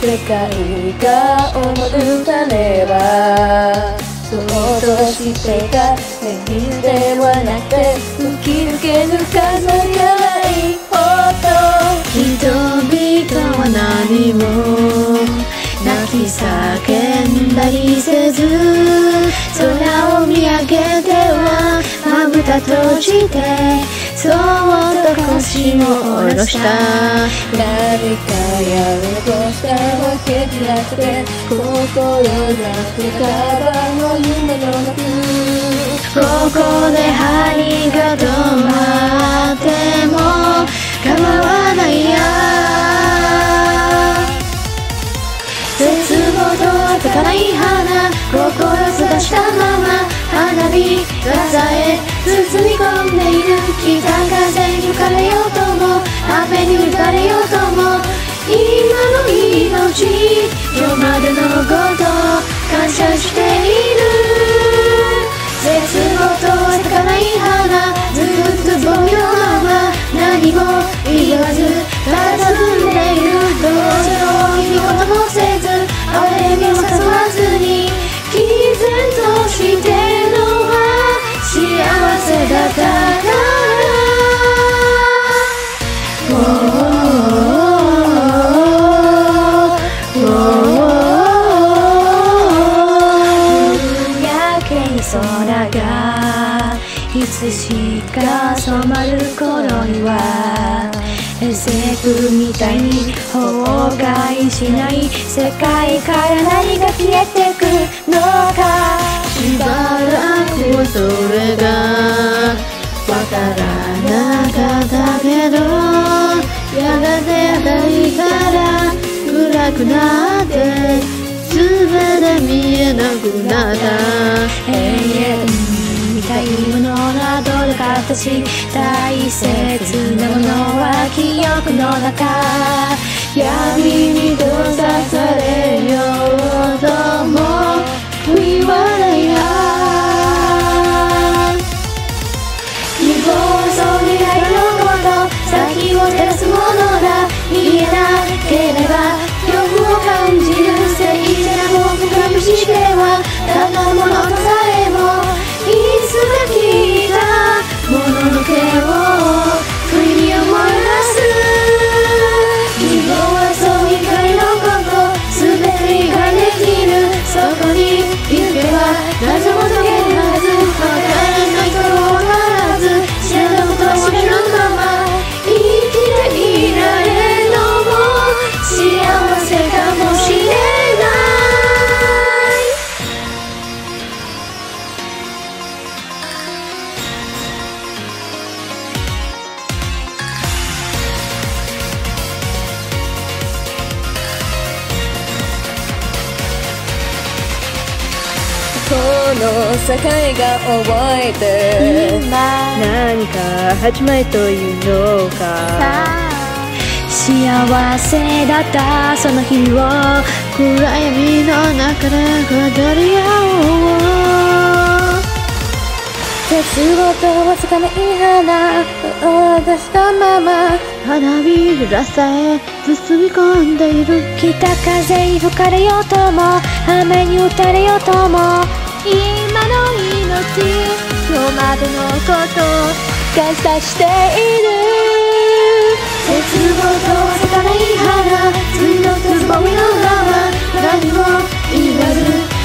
世界が思うたればそうとしてた念ではなくて吹き抜ける風がた閉じてそっと腰も下ろした。何かやろうとしたわけじゃなくて心なくカバーの夢の中。ここで針が止まっても構わないや。絶望と咲かない花。心花火がさえ包み込んでい。る北風に吹かれようとも雨に打たれようとも今の命今までのこと感謝している。空がいつしか染まる頃には SF みたいに崩壊しない世界から何がら暗くなって全て見えなくなった。永遠見たいものはどれか私大切なものは記憶の中。闇に閉ざされるの世界が覚えて。何か始まりというのか。幸せだったその日を暗闇の中で語り合おう。絶望とわずかない花を出したまま花びらさえ包み込んでいる。北風に吹かれようとも雨に打たれようとも。今の命今日までのこと感謝している絶望と咲かない花次のつぼみのまま何も言わず